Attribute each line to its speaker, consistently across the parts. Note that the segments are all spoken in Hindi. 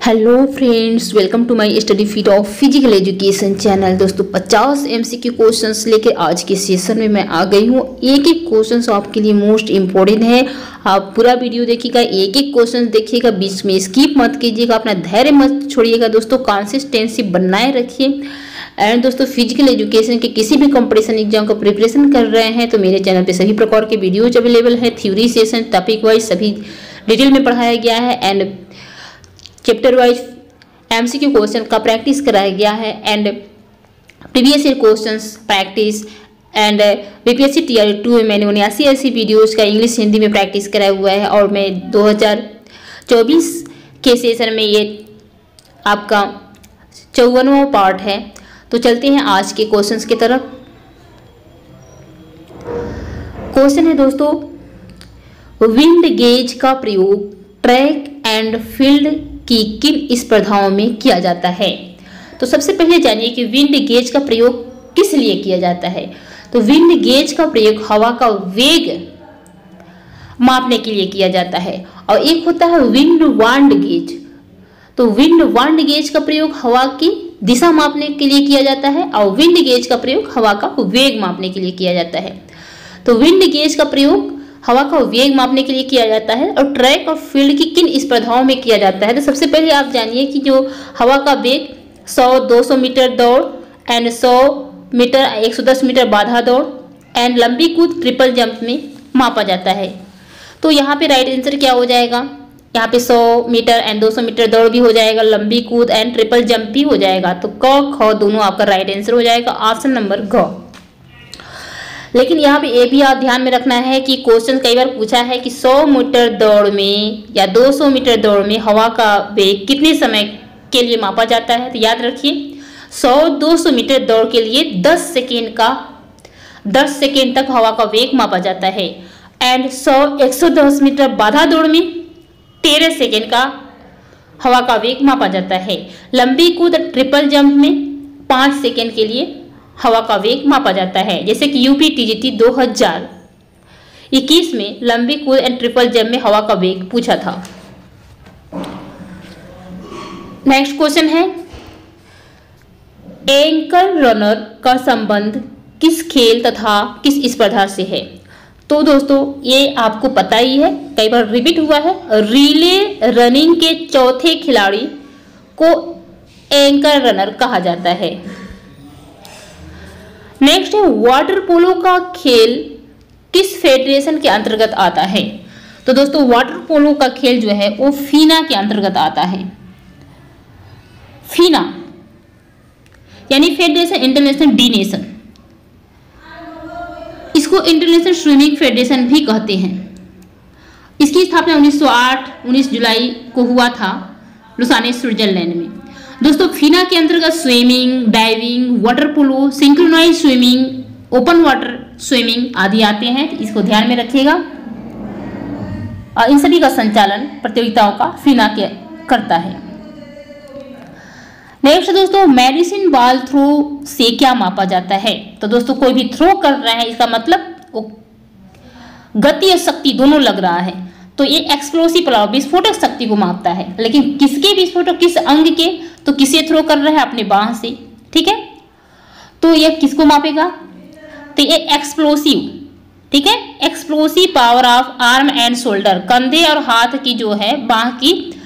Speaker 1: Hello friends welcome to my study feet of physical education channel दोस्तों 50 एमसीक्यू क्वेश्चंस लेके आज के सेशन में मैं आ गई हूँ। एक एक क्वेश्चंस आपके लिए मोस्ट इम्पोर्टेंट है। आप पूरा वीडियो देखिएगा, एक एक क्वेश्चन देखिएगा, बीच में स्किप मत कीजिएगा, अपना धैर्य मत छोड़िएगा। दोस्तों कंसिस्टेंसी बनाए रखिए। एंड दोस्तों फ़िज़िकल एजुकेशन के किसी भी कंपटीशन एग्ज़ाम का प्रिपरेशन कर रहे हैं तो मेरे चैनल पे सभी प्रकार के वीडियोज़ अवेलेबल है। थ्योरी सेशन टॉपिक वाइज सभी डिटेल में पढ़ाया गया है। And chapter wise MCQ question का प्रैक्टिस कराया गया है and previous year questions practice and BPSC TR two में मैंने उन्यासी ऐसी वीडियोज़ का इंग्लिश हिंदी में प्रैक्टिस कराया हुआ है और मैं 2024 के सेशन में ये आपका चौवनवा पार्ट है। तो चलते हैं आज के क्वेश्चंस की तरफ़। क्वेश्चन है दोस्तों विंड गेज का प्रयोग ट्रैक एंड फ़ील्ड की किन स्पर्धाओं में किया जाता है। तो सबसे पहले जानिए कि विंड गेज का प्रयोग किस लिए किया जाता है। तो विंड गेज का प्रयोग हवा का वेग मापने के लिए किया जाता है और एक होता है विंड वांड गेज। तो विंड वांड गेज का प्रयोग हवा की दिशा मापने के लिए किया जाता है और विंड गेज का प्रयोग हवा का वेग मापने के लिए किया जाता है। तो विंड गेज का प्रयोग हवा का वेग मापने के लिए किया जाता है और ट्रैक और फ़ील्ड की किन स्पर्धाओं में किया जाता है। तो सबसे पहले आप जानिए कि जो हवा का वेग 100 200 मीटर दौड़ एंड 100 मीटर 110 मीटर बाधा दौड़ एंड लंबी कूद ट्रिपल जंप में मापा जाता है। तो यहाँ पे राइट आंसर क्या हो जाएगा? यहाँ पे 100 मीटर एंड 200 मीटर दौड़ भी हो जाएगा, लंबी कूद एंड ट्रिपल जंप भी हो जाएगा। तो क, ख दोनों आपका राइट आंसर हो जाएगा। ऑप्शन नंबर घ लेकिन यहाँ पे ये भी आप ध्यान में रखना है कि क्वेश्चन कई बार पूछा है कि 100 मीटर दौड़ में या 200 मीटर दौड़ में हवा का वेग कितने समय के लिए मापा जाता है? तो याद रखिए 100-200 मीटर दौड़ के लिए 10 सेकेंड का 10 सेकेंड तक हवा का वेग मापा जाता है। एंड 100-110 मीटर बाधा दौड़ में 13 सेकेंड का हवा का वेग मापा जाता है। लंबी कूद, ट्रिपल जंप में पाँच सेकेंड के लिए हवा का वेग मापा जाता है, जैसे कि यूपी टीजीटी 2021 में लंबी कूद एंड ट्रिपल जंप में हवा का वेग पूछा था। नेक्स्ट क्वेश्चन है एंकर रनर का संबंध किस खेल तथा किस स्पर्धा से है? तो दोस्तों, ये आपको पता ही है, कई बार रिपीट हुआ है रिले रनिंग के चौथे खिलाड़ी को एंकर रनर कहा जाता है। नेक्स्ट है वाटर पोलो का खेल किस फेडरेशन के अंतर्गत आता है? तो दोस्तों वाटर पोलो का खेल जो है, वो फीना के अंतर्गत आता है। फीना यानी फेडरेशन इंटरनेशनल डी नेशन इसको इंटरनेशनल स्विमिंग फेडरेशन भी कहते हैं। इसकी स्थापना 1908 19 जुलाई को हुआ था, लुसाने, स्विट्जरलैंड में। दोस्तों फीना के अंतर्गत swimming diving water polo synchronize swimming open water swimming आदि आते हैं तो इसको ध्यान में रखिएगा। और इन सभी का संचालन प्रतियोगिताओं का फीना के करता है। नेक्स्ट दोस्तों मेडिसिन बॉल थ्रो से क्या मापा जाता है? तो दोस्तों, कोई भी थ्रो कर रहे हैं, इसका मतलब गति और शक्ति दोनों लग रहा है। तो ये एक्सप्लोसिव प्रभाव विस्फोटक शक्ति को मापता है। लेकिन किसके विस्फोटक किस अंग के? तो किसे थ्रो कर रहे हैं? अपने बाह से। ठीक है? तो ये किसको मापेगा? तो ये एक्सप्लोसिव ठीक है? Explosive power of arm and shoulder कंधे और हाथ की जो है, बाह की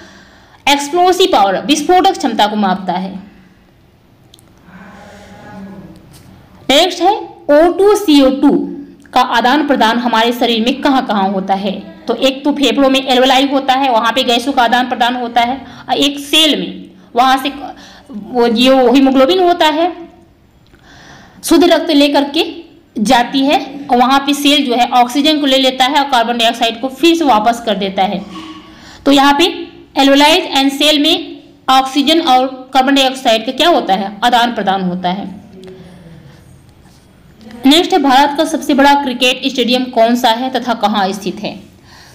Speaker 1: एक्सप्लोसिव पावर विस्फोटक क्षमता को मापता है। नेक्स्ट है O2CO2 का आदान प्रदान हमारे शरीर में कहाँ कहाँ होता है? तो एक तो फेफड़ों में एल्वलाई होता है, वहाँ पे गैसों का आदान प्रदान होता है, और एक सेल में, वहाँ से वो जो हीमोग्लोबिन होता है, शुद्ध रक्त लेकर के जाती है, और वहाँ पे सेल जो है ऑक्सीजन को ले लेता है और कार्बन डाइऑक्साइड को फिर से वापस कर देता है। तो यहाँ पे एल्वोलाइज एंड सेल में ऑक्सीजन और कार्बन डाइऑक्साइड का क्या होता है? आदान प्रदान होता है। नेक्स्ट है भारत का सबसे बड़ा क्रिकेट स्टेडियम कौन सा है तथा कहाँ स्थित है?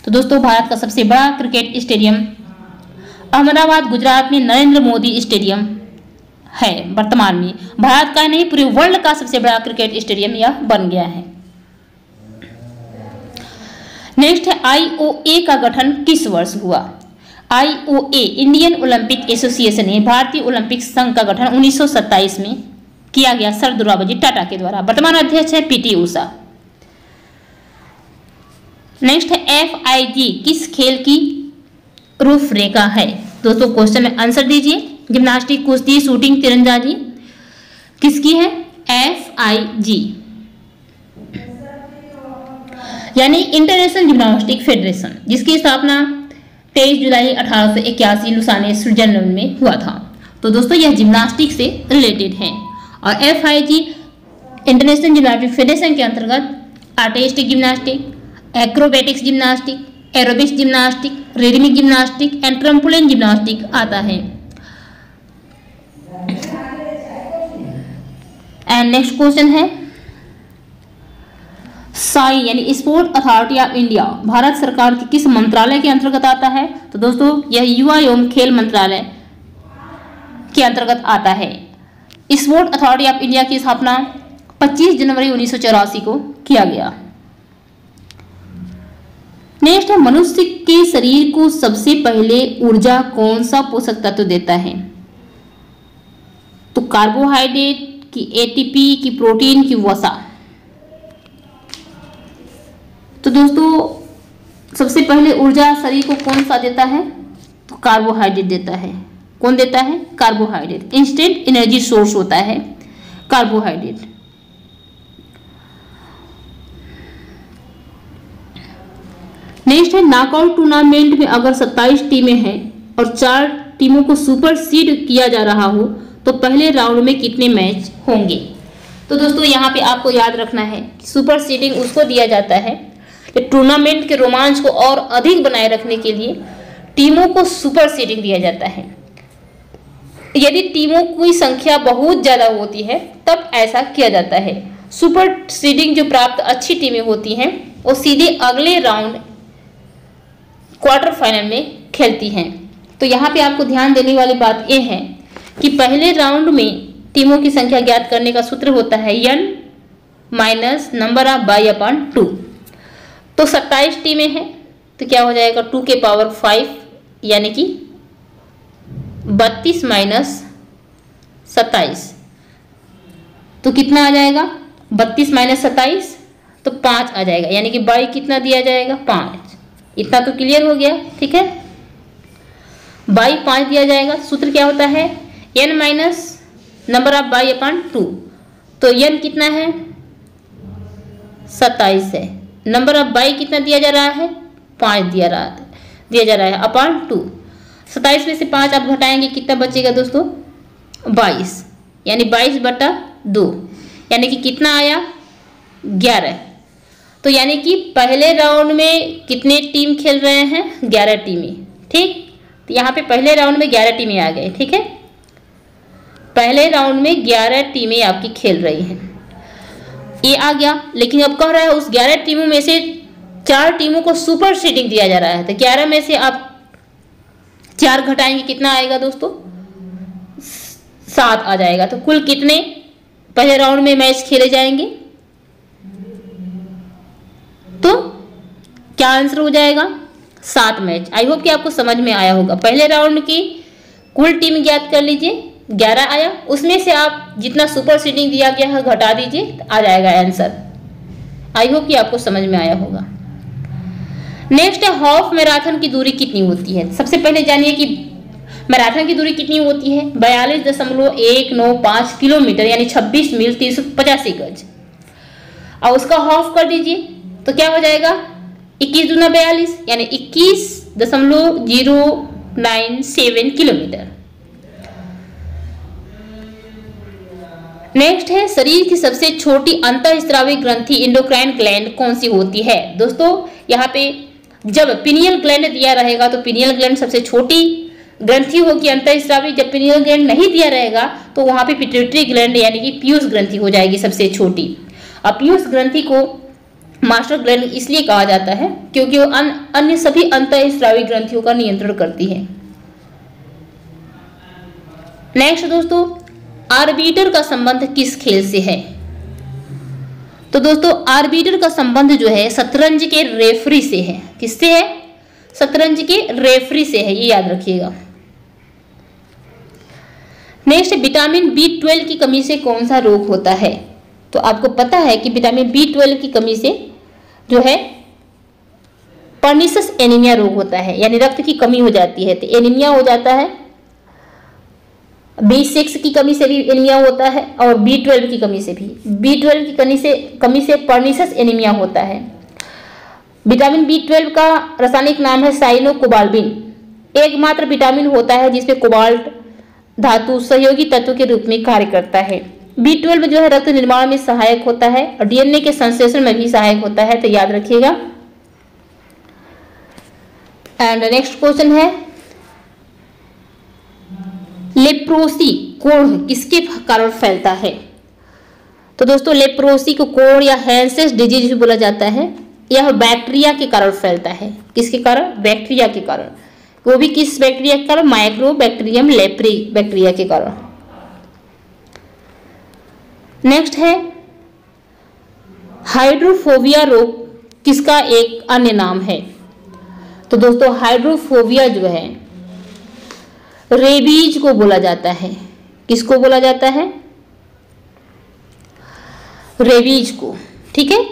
Speaker 1: तो दोस्तों, भारत का सबसे बड़ा क्रिकेट स्टेडियम अहमदाबाद, गुजरात में नरेंद्र मोदी स्टेडियम है वर्तमान में। भारत का नहीं, पूरे वर्ल्ड का सबसे बड़ा क्रिकेट स्टेडियम यह बन गया है। नेक्स्ट है आईओए का गठन किस वर्ष हुआ? आईओए इंडियन ओलंपिक एसोसिएशन है भारतीय ओलंपिक संघ का गठन 1927 में किया गया। सर दुर्गाबाजी टाटा के द्वारा। वर्तमान अध्यक्ष है पीटी उषा नेक्स्ट है एफ़ आई जी किस खेल की रूपरेखा है? दोस्तों क्वेश्चन में आंसर दीजिए। जिम्नास्टिक कुश्ती शूटिंग तिरंदाजी, किसकी है? एफ़ आई जी यानी इंटरनेशनल जिम्नास्टिक फेडरेशन जिसकी स्थापना 23 जुलाई अठारह सौ इक्यासी लुसाने, स्विट्जरलैंड में हुआ था। तो दोस्तों, यह जिम्नास्टिक से रिलेटेड है। और F I G international gymnastic federation के अंतर्गत artistic gymnastic acrobatics gymnastic aerobics gymnastic rhythmic gymnastic and trampoline gymnastic आता है। एंड नेक्स्ट क्वेश्चन है। साई यानी sport authority of India Bharat सरकार के किस मंत्रालय के अंतर्गत आता है? तो दोस्तों, यह युवा एवं खेल मंत्रालय के अंतर्गत आता है। स्पोर्ट अथॉरिटी ऑफ़ इंडिया की स्थापना 25 जनवरी उन्नीस सौ चौरासी को किया गया। नेक्स्ट है मनुष्य के शरीर को सबसे पहले ऊर्जा कौन सा पोषक तत्व देता है? तो कार्बोहाइड्रेट की एटीपी की प्रोटीन की वसा। तो दोस्तों, सबसे पहले ऊर्जा शरीर को कौन सा देता है? तो कार्बोहाइड्रेट देता है। कौन देता है? कार्बोहाइड्रेट इंस्टेंट एनर्जी सोर्स होता है। कार्बोहाइड्रेट नेक्स्ट है नॉकआउट टूर्नामेंट में अगर 27 टीमें हैं और चार टीमों को सुपर सीड किया जा रहा हो तो पहले राउंड में कितने मैच होंगे? तो दोस्तों, यहाँ पे आपको याद रखना है सुपर सीडिंग उसको दिया जाता है कि टूर्नामेंट के रोमांच को और अधिक बनाए रखने के लिए टीमों को सुपर सीडिंग दिया जाता है। यदि टीमों की संख्या बहुत ज़्यादा होती है, तब ऐसा किया जाता है। सुपर सीडिंग जो प्राप्त अच्छी टीमें होती हैं, वो सीधे अगले राउंड क्वार्टर फाइनल में खेलती हैं। तो यहाँ पे आपको ध्यान देने वाली बात यह है कि पहले राउंड में टीमों की संख्या ज्ञात करने का सूत्र होता है N minus number of by upon two तो सत्ताईस टीमें हैं तो क्या हो जाएगा टू के पावर फाइव यानी कि बत्तीस माइनस सत्ताईस। तो कितना आ जाएगा? बत्तीस माइनस सत्ताईस तो पाँच आ जाएगा, यानी कि बाई कितना दिया जाएगा? पाँच। इतना तो क्लियर हो गया, ठीक है? बाई पाँच दिया जाएगा, सूत्र क्या होता है? N minus number of by upon two तो एन कितना है? सत्ताईस है। नंबर ऑफ़ बाई कितना दिया जा रहा है? पाँच दिया रहा दिया जा रहा है अपॉन टू सत्ताईस में से पाँच आप घटाएँगे, कितना बचेगा दोस्तों? बाईस, यानी बाईस बटा दो। यानी कि कितना आया? ग्यारह। तो यानी कि पहले राउंड में कितने टीम खेल रहे हैं? ग्यारह टीमें ठीक? तो यहाँ पे पहले राउंड में ग्यारह टीमें आ गए, ठीक है? पहले राउंड में 11 टीमें आपकी खेल रही हैं। ये आ गया, लेकिन अब कह रहा है उस 11 टीमों में से चार टीमों को सुपर सीडिंग दिया जा रहा है। तो 11 में से आप चार घटाएँगे, कितना आएगा दोस्तों? सात आ जाएगा। तो कुल कितने? पहले राउंड में मैच खेले जाएँगे। तो क्या आंसर हो जाएगा? सात मैच आई होप कि आपको समझ में आया होगा। पहले राउंड की कुल टीम ज्ञात कर लीजिए। ग्यारह आया। उसमें से आप जितना सुपर सीडिंग दिया गया है, घटा दीजिए। आ जाएगा आंसर आई होप कि आपको समझ में आया होगा। नेक्स्ट है हाफ़ मैराथन की दूरी कितनी होती है? सबसे पहले जानिए कि मैराथन की दूरी कितनी होती है? बयालीस दशमलव एक नौ पाँच किलोमीटर, यानी छब्बीस मील तीन सौ पचासी गज। और उसका हाफ़ कर दीजिए। तो क्या हो जाएगा? इक्कीस दूना बयालीस, यानी इक्कीस दशमलव zero nine seven kilometre. Next है, शरीर की सबसे छोटी अंतःस्रावी ग्रंथि इंडोक्राइन ग्लैंड कौन सी होती है? दोस्तों, यहाँ पे जब पिनियल ग्लैंड दिया रहेगा तो पिनियल ग्लैंड सबसे छोटी ग्रंथि होगी अंतःस्रावी। जब पिनियल ग्लैंड नहीं दिया रहेगा तो वहाँ पे पिट्यूटरी ग्लैंड यानी कि पीयूष ग्रंथि हो जाएगी सबसे छोटी। अब पीयूष ग्रंथि को मास्टर ग्लैंड इसलिए कहा जाता है क्योंकि वो अन, अन्य सभी अंतःस्रावी ग्रंथियों का नियंत्रण करती है। नेक्स्ट दोस्तों आर्बिटर का संबंध किस खेल से है? तो दोस्तों आर्बिटर का संबंध जो है शतरंज के रेफरी से है। किससे है? शतरंज के रेफरी से है ये याद रखिएगा। नेक्स्ट विटामिन बी ट्वेल्व की कमी से कौन सा रोग होता है? तो आपको पता है कि विटामिन बी ट्वेल्व की कमी से जो है पर्निसस एनीमिया रोग होता है, यानी रक्त की कमी हो जाती है तो एनीमिया हो जाता है बी सिक्स की कमी से भी एनीमिया होता है, और बी ट्वेल्व की कमी से भी। बी ट्वेल्व की कमी से कमी से पर्निसस एनीमिया होता है। विटामिन बी ट्वेल्व का रासायनिक नाम है साइनो कोबाल्बिन एकमात्र विटामिन होता है जिसमें कोबाल्ट धातु सहयोगी तत्व के रूप में कार्य करता है। बी ट्वेल्व जो है रक्त निर्माण में सहायक होता है और डीएनए के संश्लेषण में भी सहायक होता है तो याद रखिएगा। एंड नेक्स्ट क्वेश्चन है, लेप्रोसी कोढ़ किसके कारण फैलता है? तो दोस्तों, लेप्रोसी को कोढ़ या हैंसेस डिज़ीज़ भी बोला जाता है यह बैक्टीरिया के कारण फैलता है। किसके कारण? बैक्टीरिया के कारण। वो भी किस बैक्टीरिया के कारण? माइक्रो बैक्टीरियम लेप्री बैक्टीरिया के कारण। नेक्स्ट है हाइड्रोफोबिया रोग किसका एक अन्य नाम है? तो दोस्तों हाइड्रोफोबिया जो है रेबीज को बोला जाता है। किसको बोला जाता है? रेबीज को, ठीक है?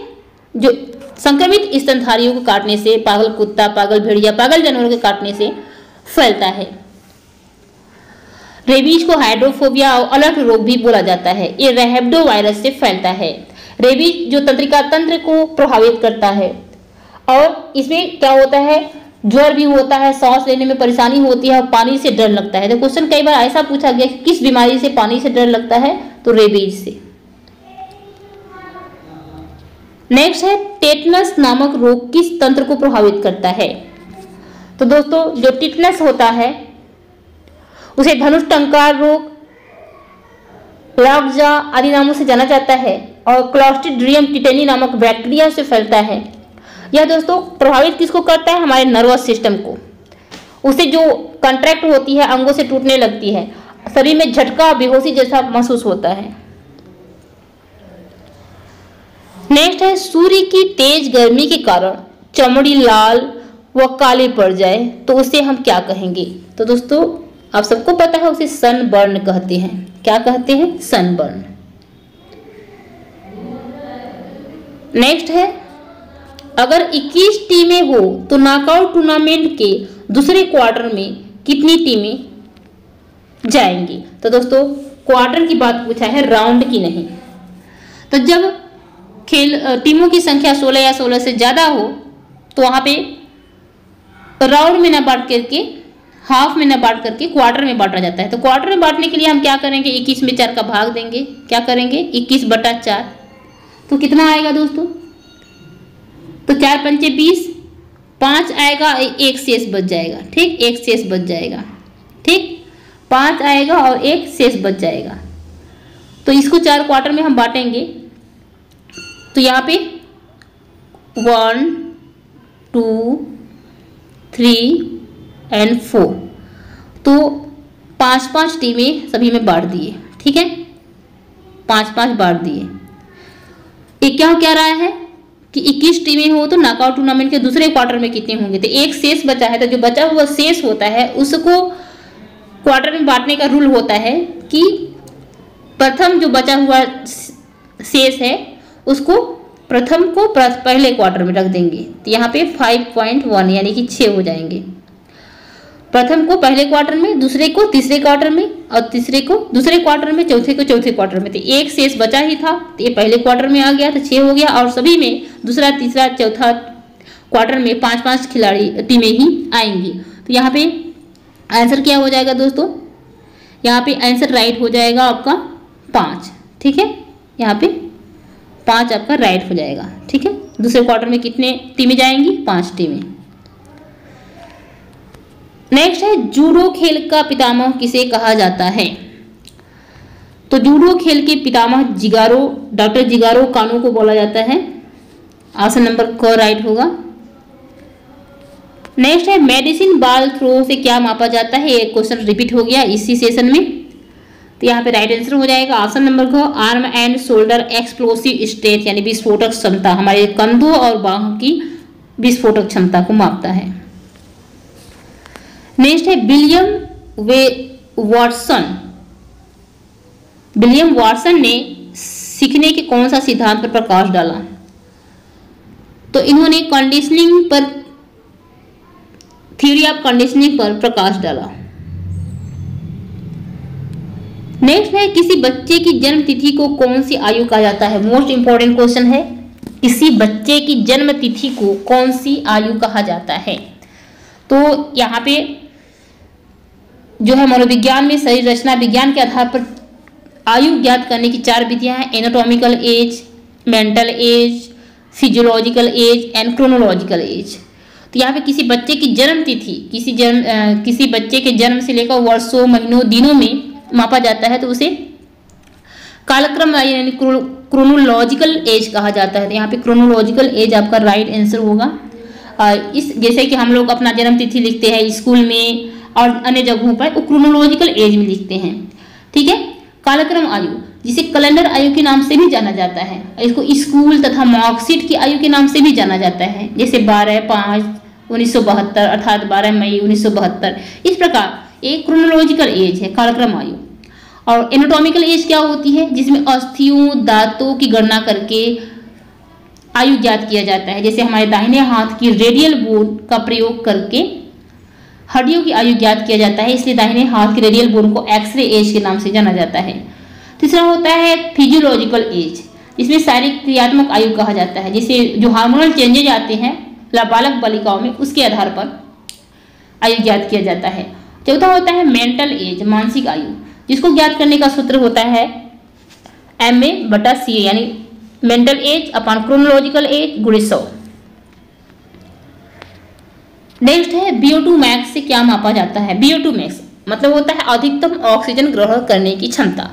Speaker 1: जो संक्रमित स्तनधारियों को काटने से, पागल कुत्ता, पागल भेड़िया, पागल जानवरों के काटने से फैलता है। रेबीज को हाइड्रोफोबिया और अलर्ट रोग भी बोला जाता है। ये रेहेब्डो वायरस से फैलता है। रेबीज जो तंत्रिका तंत्र को प्रभावित करता है। और इसमें क्या होता है? ज्वर भी होता है, सांस लेने में परेशानी होती है और पानी से डर लगता है। तो क्वेश्चन कई बार ऐसा पूछा गया कि किस बीमारी से पानी से डर लगता है? तो रेबीज से। नेक्स्ट है, टेटनस नामक रोग किस तंत्र को प्रभावित करता है? तो दोस्तों, जो टिटनस होता है उसे धनुष, टंकार, रोग लागजा आदि नामों से जाना जाता है और क्लॉस्टिड्रियम टिटेनी नामक बैक्टीरिया से फैलता है। यह दोस्तों, प्रभावित किसको करता है? हमारे नर्वस सिस्टम को। उसे जो कंट्रैक्ट होती है, अंगों से टूटने लगती है। शरीर में झटका, बेहोशी जैसा महसूस होता है। नेक्स्ट है, सूर्य की तेज गर्मी के कारण चमड़ी लाल व काली पड़ जाए तो उसे हम क्या कहेंगे? तो दोस्तों आप सबको पता है उसे सनबर्न कहते हैं। क्या कहते हैं? सनबर्न नेक्स्ट है, अगर 21 टीमें हो तो नॉकआउट टूर्नामेंट के दूसरे क्वार्टर में कितनी टीमें जाएँगी? तो दोस्तों क्वार्टर की बात पूछा है राउंड की नहीं। तो जब खेल टीमों की संख्या 16 या 16 से ज़्यादा हो तो वहाँ पे राउंड में ना बांट करके हाफ़ में ना बांट करके क्वार्टर में बांटा जाता है। तो क्वार्टर में बांटने के लिए हम क्या करेंगे? इक्कीस में चार का भाग देंगे। क्या करेंगे? इक्कीस बटा चार। तो कितना आएगा दोस्तों? तो चार पंचे बीस, पाँच आएगा एक शेष बच जाएगा। ठीक? एक शेष बच जाएगा। ठीक? पाँच आएगा और एक शेष बच जाएगा। तो इसको चार क्वार्टर में हम बांटेंगे। तो यहाँ पे one, two, three and four. तो पाँच पाँच टीमें सभी में बांट दिए, ठीक है? पाँच पाँच बांट दिए। एक क्या क्या रहा है? कि 21 टीमें हो तो नॉकआउट टूर्नामेंट के दूसरे क्वार्टर में कितने होंगे? तो एक शेष बचा है तो जो बचा हुआ शेष होता है, उसको क्वार्टर में बांटने का रूल होता है कि प्रथम जो बचा हुआ शेष है, उसको प्रथम को पहले क्वार्टर में रख देंगे। तो यहाँ पे 5.1 यानी कि छः हो जाएँगे। प्रथम को पहले क्वार्टर में, दूसरे को तीसरे क्वार्टर में और तीसरे को दूसरे क्वार्टर में, चौथे को चौथे क्वार्टर में। तो एक शेष बचा ही था। तो ये पहले क्वार्टर में आ गया तो छः हो गया और सभी में दूसरा, तीसरा, चौथा क्वार्टर में पाँच पाँच खिलाड़ी टीमें ही आएँगी। तो यहाँ पे आंसर क्या हो जाएगा दोस्तों? यहाँ पे आंसर राइट हो जाएगा आपका पाँच, ठीक है? यहाँ पे पाँच आपका राइट हो जाएगा, ठीक है? दूसरे क्वार्टर में कितने टीमें जाएँगी? पाँच टीमें नेक्स्ट है जूडो खेल का पितामह किसे कहा जाता है? तो जूडो खेल के पितामह जिगारो डॉक्टर जिगारो कानू को बोला जाता है। ऑप्शन नंबर क राइट होगा। नेक्स्ट है मेडिसिन बाल थ्रो से क्या मापा जाता है? एक क्वेश्चन रिपीट हो गया इसी सेशन में। तो यहाँ पे राइट आंसर हो जाएगा। ऑप्शन नंबर को arm and shoulder explosive state यानी विस्फोटक क्षमता, हमारे कंधों और बाहों की विस्फोटक क्षमता को मापता है। नेक्स्ट है विलियम वे वॉटसन। विलियम वॉटसन ने सीखने के कौन सा सिद्धांत पर प्रकाश डाला? तो इन्होंने कंडीशनिंग पर थ्योरी ऑफ़ कंडीशनिंग पर प्रकाश डाला। नेक्स्ट है, किसी बच्चे की जन्म तिथि को कौन सी आयु कहा जाता है? मोस्ट इंपॉर्टेंट क्वेश्चन है, किसी बच्चे की जन्म तिथि को कौन सी आयु कहा जाता है? तो यहाँ पे जो है मनोविज्ञान में शरीर रचना विज्ञान के आधार पर आयु ज्ञात करने की चार विधियाँ हैं। Anatomical age mental age physiological age and chronological age तो यहाँ पे किसी बच्चे की जन्म तिथि, किसी जन्म किसी बच्चे के जन्म से लेकर वर्षों, महीनों, दिनों में मापा जाता है तो उसे कालक्रम यानी क्रोनोलॉजिकल एज कहा जाता है। तो यहाँ पे क्रोनोलॉजिकल एज आपका राइट आंसर होगा। इस, जैसे कि हम लोग अपना जन्म तिथि लिखते हैं स्कूल में और अन्य जगहों पर क्रोनोलॉजिकल एज में लिखते हैं। ठीक है? कालक्रम आयु, जिसे कैलेंडर आयु के नाम से भी जाना जाता है इसको स्कूल तथा मार्कशीट की आयु के नाम से भी जाना जाता है। जैसे बारह पाँच, उन्नीस सौ बहत्तर, अर्थात बारह मई, उन्नीस सौ बहत्तर। इस प्रकार एक क्रोनोलॉजिकल एज है, कालक्रम आयु। और एनाटॉमिकल एज क्या होती है? जिसमें अस्थियों, दांतों की गणना करके आयु ज्ञात किया जाता है। जैसे हमारे दाहिने हाथ की रेडियल बोन का प्रयोग करके हड्डियों की आयु ज्ञात किया जाता है, इसलिए दाहिने हाथ के रेडियल बोन को एक्सरे एज के नाम से जाना जाता है। तीसरा होता है फिजियोलॉजिकल एज इसमें शारीरिक क्रियात्मक आयु कहा जाता है, जिसे जो हार्मोनल चेंजेज आते हैं बालक बालिकाओं में, उसके आधार पर आयु ज्ञात किया जाता है। चौथा होता है मेंटल एज मानसिक आयु, जिसको ज्ञात करने का सूत्र होता है एम ए बटा सी यानी mental age upon chronological age गुड़े सौ। नेक्स्ट है बीओ टू मैक्स से क्या मापा जाता है? बीओ टू मैक्स मतलब होता है अधिकतम ऑक्सीजन ग्रहण करने की क्षमता।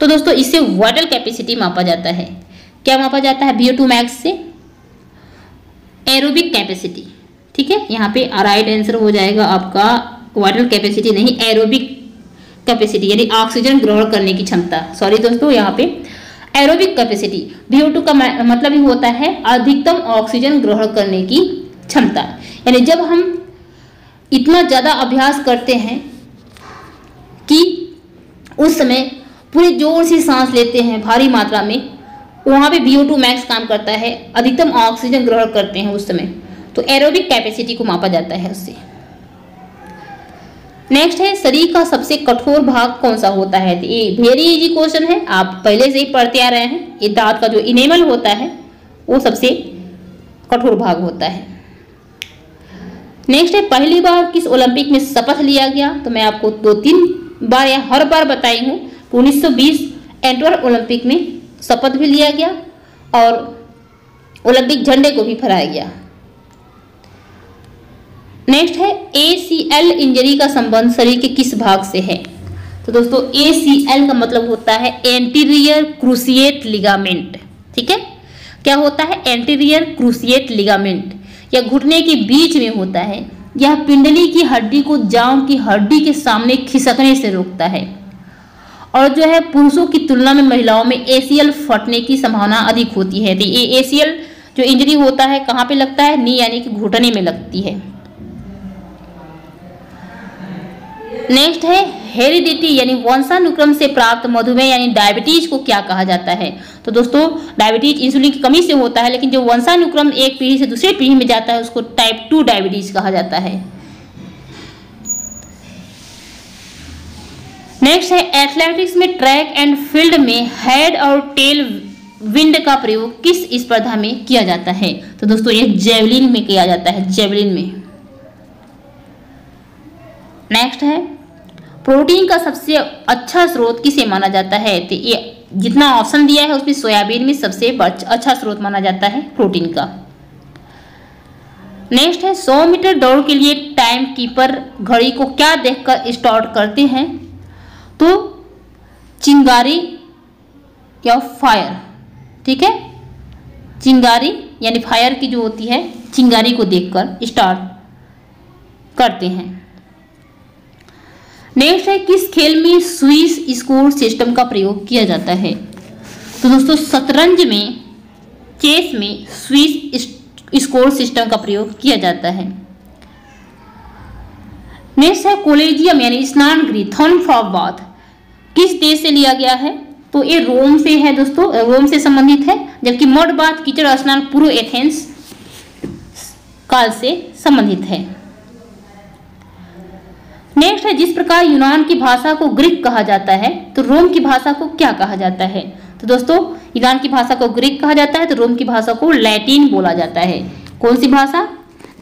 Speaker 1: तो दोस्तों इससे वाइटल कैपेसिटी मापा जाता है। क्या मापा जाता है बीओ टू मैक्स से? एरोबिक कैपेसिटी ठीक है? यहाँ पे राइट आंसर हो जाएगा आपका वाइटल कैपेसिटी नहीं एरोबिक कैपेसिटी यानी ऑक्सीजन ग्रहण करने की क्षमता। सॉरी दोस्तों, यहाँ पे एरोबिक कैपेसिटी VO2 का मतलब ही होता है अधिकतम ऑक्सीजन ग्रहण करने की क्षमता। यानी जब हम इतना ज़्यादा अभ्यास करते हैं कि उस समय पूरे ज़ोर से सांस लेते हैं भारी मात्रा में, वहाँ पे VO2 मैक्स काम करता है, अधिकतम ऑक्सीजन ग्रहण करते हैं उस समय। तो एरोबिक कैपेसिटी को मापा जाता है उससे। नेक्स्ट है, शरीर का सबसे कठोर भाग कौन सा होता है? तो ये वेरी इजी क्वेश्चन है, आप पहले से ही पढ़ते आ रहे हैं। ये दांत का जो इनेमल होता है, वो सबसे कठोर भाग होता है। नेक्स्ट है, पहली बार किस ओलंपिक में शपथ लिया गया? तो मैं आपको दो तीन बार या हर बार बताई हूँ। उन्नीस सौ एंटवर ओलंपिक में शपथ भी लिया गया और ओलंपिक झंडे को भी फहराया गया। नेक्स्ट है ए सी एल इंजरी का संबंध शरीर के किस भाग से है? तो दोस्तों ए सी एल का मतलब होता है एंटीरियर क्रूसिएट लिगामेंट ठीक है? क्या होता है? एंटीरियर क्रूसिएट लिगामेंट या घुटने के बीच में होता है यह पिंडली की हड्डी को जाओ की हड्डी के सामने खिसकने से रोकता है। और जो है, पुरुषों की तुलना में महिलाओं में एसीएल फटने की संभावना अधिक होती है। तो ये एसीएल जो इंजरी होता है, कहाँ पे लगता है? नी यानी कि घुटने में लगती है। नेक्स्ट है, हेरिडिटी यानी वंशानुक्रम से प्राप्त मधुमेह यानी डायबिटीज़ को क्या कहा जाता है? तो दोस्तों, डायबिटीज़ इंसुलिन की कमी से होता है, लेकिन जो वंशानुक्रम एक पीढ़ी से दूसरे पीढ़ी में जाता है, उसको टाइप टू डायबिटीज़ कहा जाता है। नेक्स्ट है एथलेटिक्स में ट्रैक एंड फ़ील्ड में हेड और टेल विंड का प्रयोग किस स्पर्धा में किया जाता है? तो दोस्तों, ये जेवलिन में किया जाता है जेवलिन में। नेक्स्ट है प्रोटीन का सबसे अच्छा स्रोत किसे माना जाता है? तो ये जितना ऑप्शन दिया है, उसमें सोयाबीन में सबसे अच्छा स्रोत माना जाता है प्रोटीन का। नेक्स्ट है 100 मीटर दौड़ के लिए टाइम कीपर घड़ी को क्या देखकर स्टार्ट करते हैं? तो चिंगारी या फायर, ठीक है? चिंगारी यानी फायर की जो होती है, चिंगारी को देखकर स्टार्ट करते हैं। नेक्स्ट है किस खेल में स्विस स्कोर सिस्टम का प्रयोग किया जाता है। तो दोस्तों, शतरंज में, चेस में स्विस स्कोर सिस्टम का प्रयोग किया जाता है। नेक्स्ट है कोलेजियम, यानी स्नान गृह थर्न फ्रॉक बाथ। किस देश से लिया गया है? तो ये रोम से है दोस्तों रोम से संबंधित है, जबकि मड बाथ कीचड़, स्नान पूर्व एथेंस काल से संबंधित है। नेक्स्ट है, जिस प्रकार यूनान की भाषा को ग्रीक कहा जाता है तो रोम की भाषा को क्या कहा जाता है? तो दोस्तों, यूनान की भाषा को ग्रीक कहा जाता है तो रोम की भाषा को लैटिन बोला जाता है। कौन सी भाषा?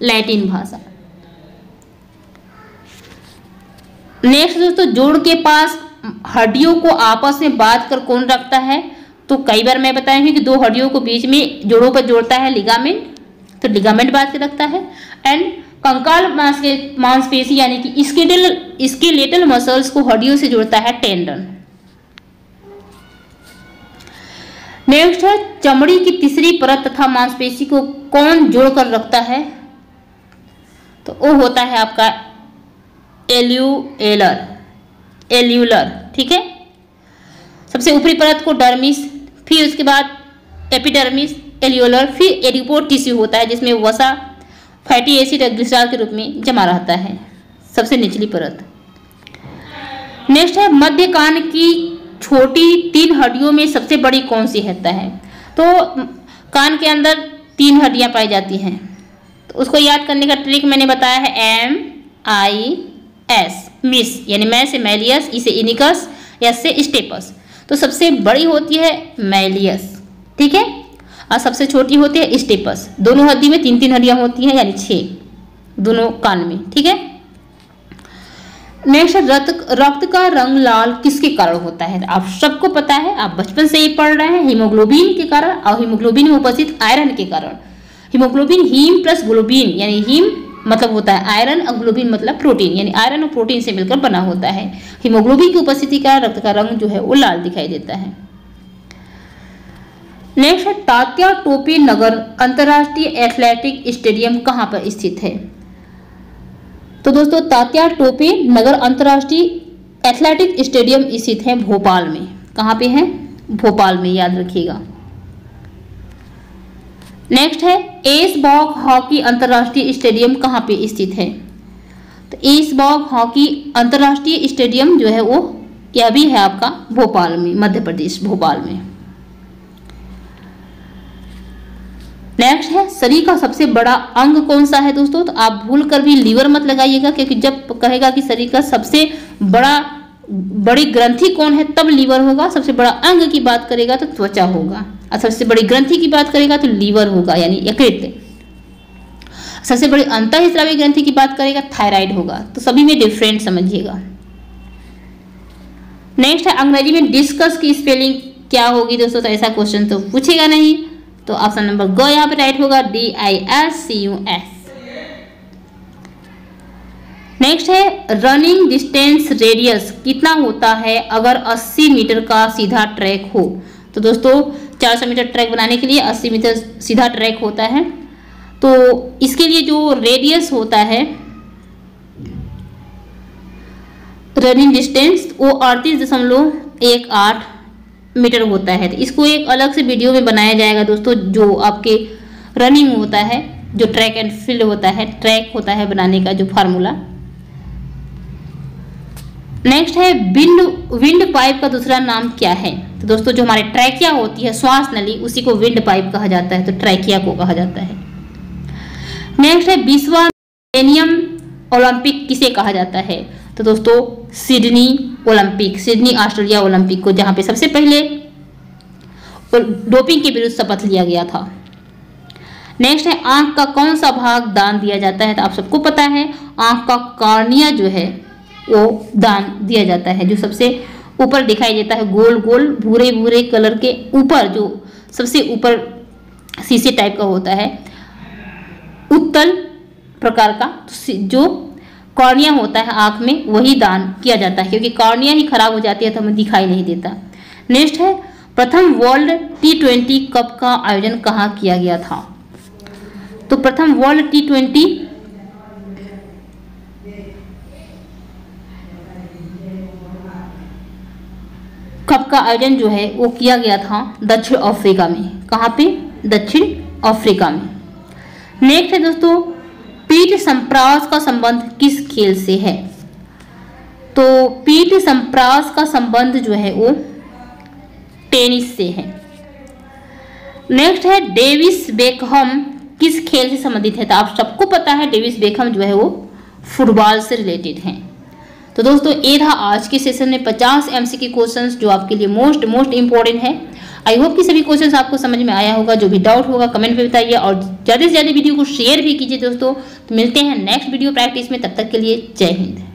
Speaker 1: लैटिन भाषा। नेक्स्ट दोस्तों, जोड़ के पास हड्डियों को आपस में बाँध कर कौन रखता है? तो कई बार मैं बताया हूँ कि दो हड्डियों को बीच में जोड़ों पर जोड़ता है लिगामेंट तो लिगामेंट बाँध के रखता है। एंड कंकाल मांसपेशी यानी कि स्केलेटल स्केलेटल मसल्स को हड्डियों से जोड़ता है टेंडन नेक्स्ट है, चमड़ी की तीसरी परत तथा मांसपेशी को कौन जोड़कर रखता है? तो वो होता है आपका एल्यूएलर एल्यूलर ठीक है? सबसे ऊपरी परत को डर्मिस फिर उसके बाद एपिडर्मिस एल्यूलर फिर एडिपोर टिश्यू होता है जिसमें वसा फैटी एसिड ग्लिसरॉल के रूप में जमा रहता है। सबसे निचली परत। नेक्स्ट है मध्य कान की छोटी तीन हड्डियों में सबसे बड़ी कौन सी रहता है? तो कान के अंदर तीन हड्डियाँ पाई जाती हैं। तो उसको याद करने का ट्रिक मैंने बताया है, एम, आई, एस, मिस, यानी मै से मैलियस, इसे इनिकस, एस से स्टेपस। तो सबसे बड़ी होती है मैलियस। ठीक है? और सबसे छोटी होती है स्टेपस। दोनों हड्डी में तीन तीन हड्डियाँ होती हैं, यानी छः दोनों कान में, ठीक है? नेक्स्ट रक्त रक्त का रंग लाल किसके कारण होता है? आप सबको पता है, आप बचपन से ही पढ़ रहे हैं, हीमोग्लोबिन के कारण, और हीमोग्लोबिन में उपस्थित आयरन के कारण। हीमोग्लोबिन, हीम प्लस ग्लोबिन, यानी हीम मतलब होता है आयरन, और ग्लोबिन मतलब प्रोटीन, यानी आयरन और प्रोटीन से मिलकर बना होता है। हीमोग्लोबिन की उपस्थिति का रक्त का रंग जो है वो लाल दिखाई देता है। नेक्स्ट है तात्या टोपी नगर अंतर्राष्ट्रीय एथलेटिक स्टेडियम कहाँ पर स्थित है? तो दोस्तों, तात्या टोपी नगर अंतर्राष्ट्रीय एथलेटिक स्टेडियम स्थित है भोपाल में। कहाँ पे है? भोपाल में, याद रखिएगा। नेक्स्ट है एस बॉग हॉकी अंतर्राष्ट्रीय स्टेडियम कहाँ पे स्थित है? तो एस बॉग हॉकी अंतर्राष्ट्रीय स्टेडियम जो है वो, यह भी है आपका भोपाल में, मध्य प्रदेश, भोपाल में। नेक्स्ट है, शरीर का सबसे बड़ा अंग कौन सा है दोस्तों? तो आप भूल कर भी लीवर मत लगाइएगा, क्योंकि जब कहेगा कि शरीर का सबसे बड़ा, बड़ी ग्रंथि कौन है, तब लीवर होगा। सबसे बड़ा अंग की बात करेगा तो त्वचा होगा। और सबसे बड़ी ग्रंथि की बात करेगा तो लीवर होगा, यानी यकृत। सबसे बड़ी अंतःस्रावी ग्रंथि की बात करेगा, थायराइड होगा। तो सभी में डिफरेंट समझिएगा। नेक्स्ट है, अंग्रेज़ी में डिस्कस की स्पेलिंग क्या होगी दोस्तों? तो ऐसा क्वेश्चन तो पूछेगा नहीं। तो ऑप्शन नंबर ग यहाँ पे राइट होगा D I S C U S next है रनिंग डिस्टेंस रेडियस कितना होता है अगर 80 मीटर का सीधा ट्रैक हो? तो दोस्तों 400 मीटर ट्रैक बनाने के लिए 80 मीटर सीधा ट्रैक होता है। तो इसके लिए जो रेडियस होता है रनिंग डिस्टेंस वो अड़तीस दशमलव एक आठ मीटर होता है। तो इसको एक अलग से वीडियो में बनाया जाएगा दोस्तों, जो आपके रनिंग होता है, जो ट्रैक एंड फ़ील्ड होता है ट्रैक होता है बनाने का जो फार्मूला नेक्स्ट है विंड विंड पाइप का दूसरा नाम क्या है? तो दोस्तों, जो हमारे ट्रैकिया होती है, श्वास नली, उसी को विंड पाइप कहा जाता है तो ट्रैकिया को कहा जाता है। नेक्स्ट है मिलेनियम ओलंपिक किसे कहा जाता है? तो दोस्तों, Sydney Olympic, Sydney Australia Olympic को, जहाँ पे सबसे पहले डोपिंग के विरुद्ध शपथ लिया गया था। नेक्स्ट है, आँख का कौन सा भाग दान दिया जाता है? तो आप सबको पता है, आँख का कार्निया जो है, वो दान दिया जाता है, जो सबसे ऊपर दिखाई देता है, गोल गोल भूरे भूरे कलर के ऊपर, जो सबसे ऊपर शीशे टाइप का होता है, उत्तल प्रकार का जो कॉर्निया होता है आँख में, वही दान किया जाता है, क्योंकि कॉर्निया ही खराब हो जाती है तो हमें दिखाई नहीं देता। नेक्स्ट है, प्रथम वर्ल्ड टी ट्वेंटी कप का आयोजन कहाँ किया गया था? तो प्रथम वर्ल्ड टी ट्वेंटी कप का आयोजन जो है, वो किया गया था दक्षिण अफ्रीका में। कहाँ पे? दक्षिण अफ्रीका में। नेक्स्ट है दोस्तों पीठ संप्रास का संबंध किस खेल से है? तो पीठ संप्रास का संबंध जो है वो टेनिस से है। नेक्स्ट है डेविस बेकहम किस खेल से संबंधित है? तो आप सबको पता है डेविस बेकहम जो है वो फुटबॉल से रिलेटेड हैं। तो दोस्तों, ये था आज के सेशन में 50 एमसीक्यू क्वेश्चंस जो आपके लिए मोस्ट मोस्ट इंपॉर्टेंट है। आई होप कि सभी क्वेश्चंस आपको समझ में आया होगा, जो भी डाउट होगा कमेंट में बताइए और ज़्यादा से ज़्यादा वीडियो को शेयर भी कीजिए दोस्तों। तो मिलते हैं नेक्स्ट वीडियो प्रैक्टिस में, तब तक के लिए जय हिंद।